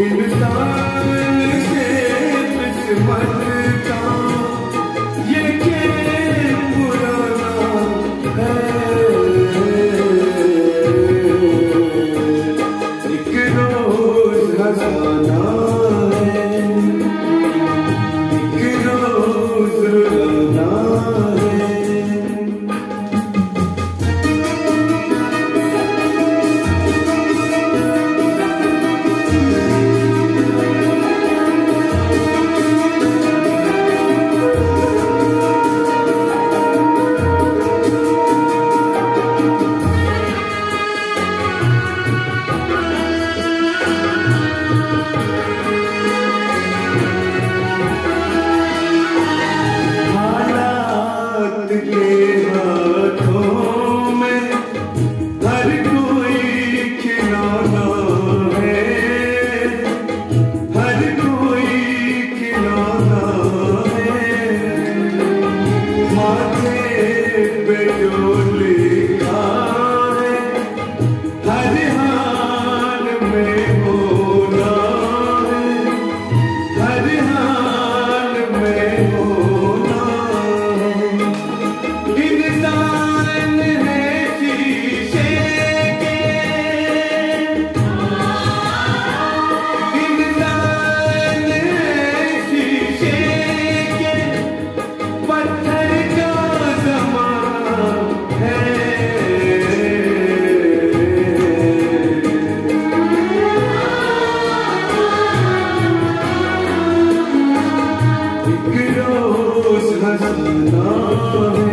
इंसान से किस्मत का ये रोज